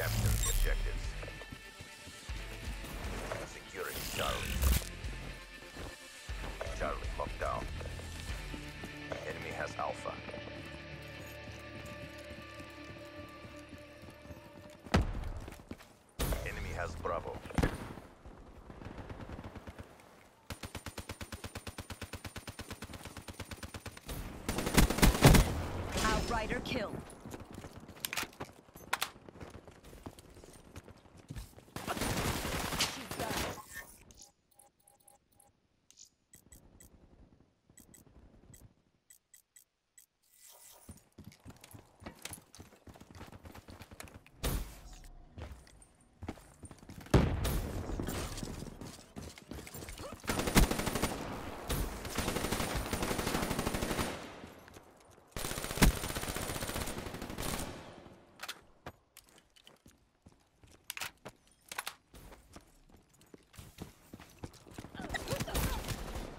Capture the objectives. Securing Charlie. Charlie locked down. Enemy has Alpha. Enemy has Bravo. Outrider kill. She's done.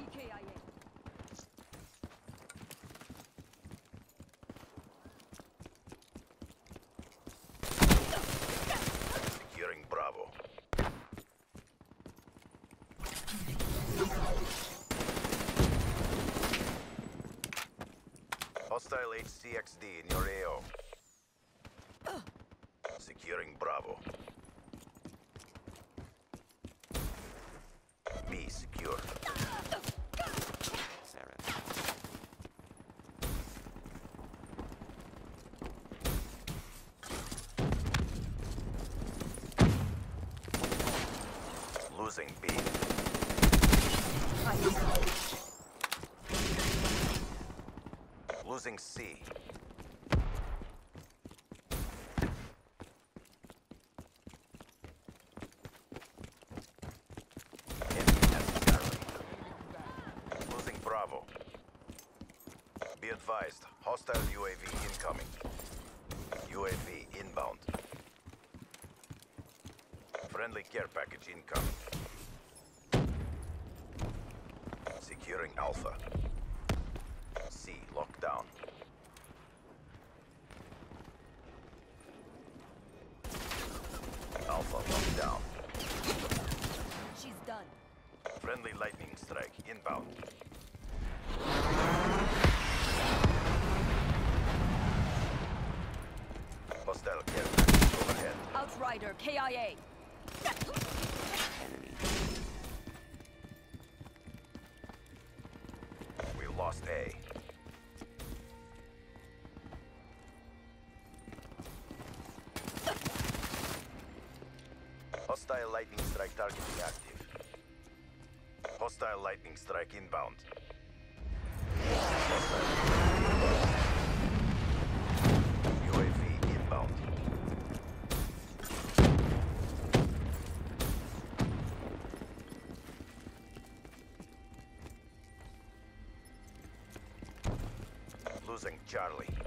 EKIA. Securing Bravo. Hostile HCXD in your AO. Securing Bravo. B secure. Losing B. Losing C. Be advised, hostile UAV incoming. UAV inbound. Friendly care package incoming. Securing Alpha. C locked down. Alpha locked down. She's done. Friendly lightning strike inbound. Hostile care overhead. Outrider KIA. We Hostile lightning strike targeting active. Hostile lightning strike inbound. UAV inbound. Losing Charlie.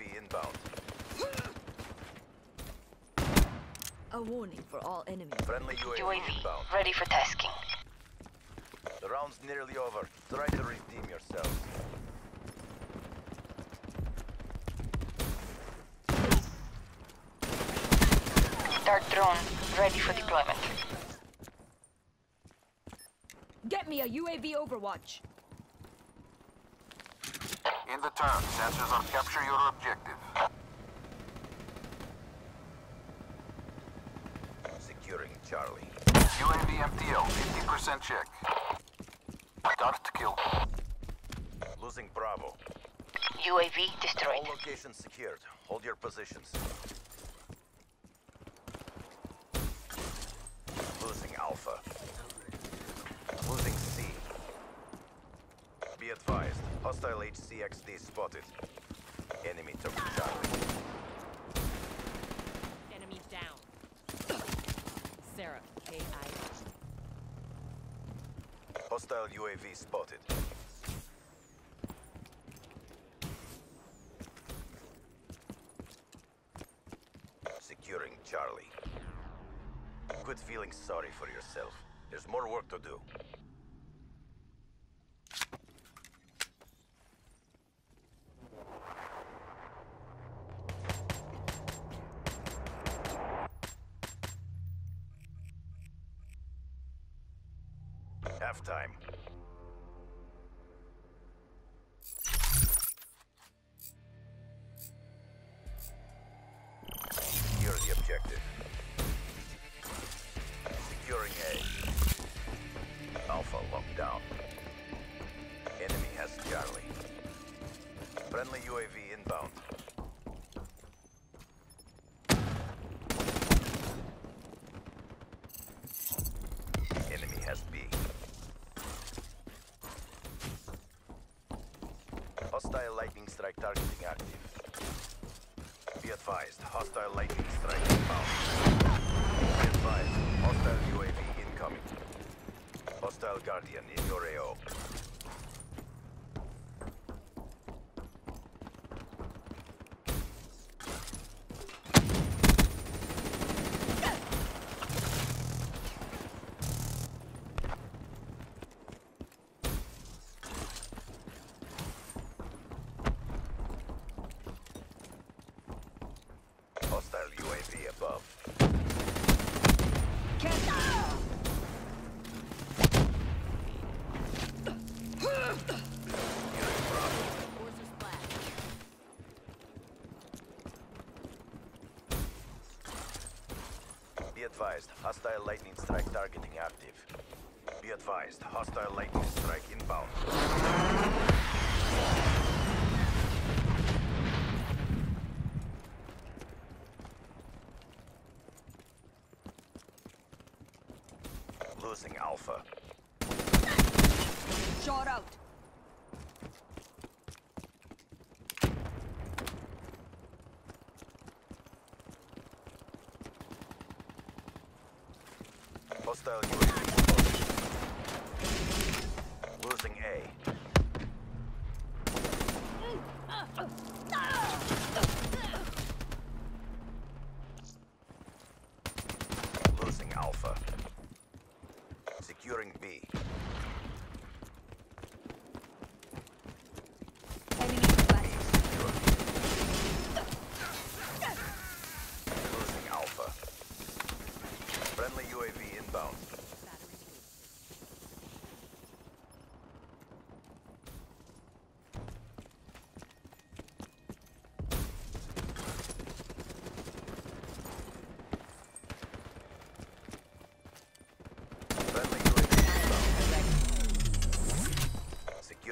UAV inbound. A warning for all enemies. Friendly UAV, UAV inbound. ready for tasking. The round's nearly over. Try to redeem yourself. Dart drone ready for deployment. Get me a UAV overwatch. In the turn, sensors are capture your objective. Securing Charlie. UAV MTO, 50% check. Dart kill. Losing Bravo. UAV destroyed. All locations secured. Hold your positions. Losing Alpha. Hostile HCXD spotted. Enemy took Charlie. Enemy down. Seraph, K.I. Hostile UAV spotted. Securing Charlie. Quit feeling sorry for yourself. There's more work to do. Halftime. Secure the objective. Securing A. Alpha locked down. Enemy has Charlie. Friendly UAV inbound. Lightning strike targeting active. Be advised, hostile lightning strike inbound. Be advised, hostile UAV incoming. Hostile Guardian in your AO. Hostile UAV above. Unit Bravo. Forces flash. Be advised, hostile lightning strike targeting active. Be advised, hostile lightning strike inbound. Losing Alpha. Shot out. Hostile UAV. Losing A. Losing Alpha. Securing B. Enemy flash. Losing Alpha. Friendly UAV inbound. Friendly UAV inbound.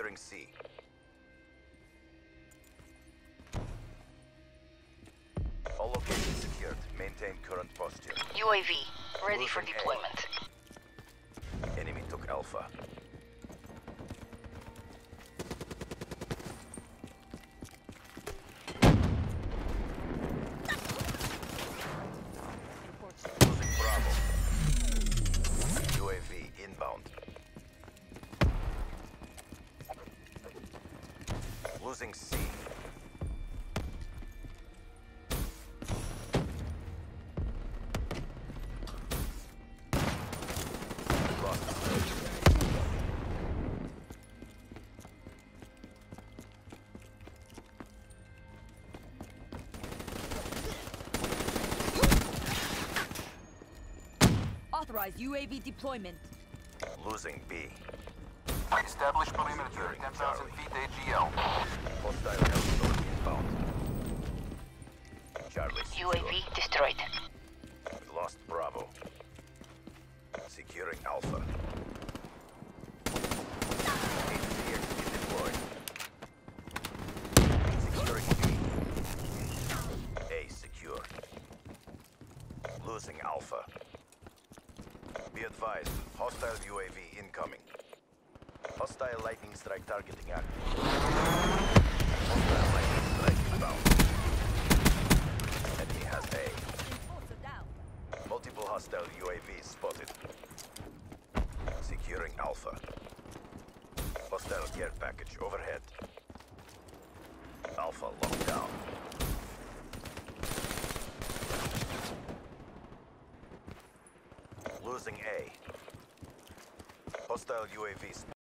Securing C. All locations secured. Maintain current posture. UAV, ready for A. deployment. Enemy took Alpha. Losing C. UAV deployment. Losing B. Establish perimeter at 10,000 feet AGL. Hostile Hellstorm inbound. Charlie. UAV destroyed. Lost Bravo. Securing Alpha. Securing B. A secure. Losing Alpha. Be advised, hostile UAV incoming. Hostile lightning strike targeting active. Hostile lightning strike inbound. Enemy has A. Multiple hostile UAVs spotted. Securing Alpha. Hostile care package overhead. Alpha locked down. Losing A. Hostile UAV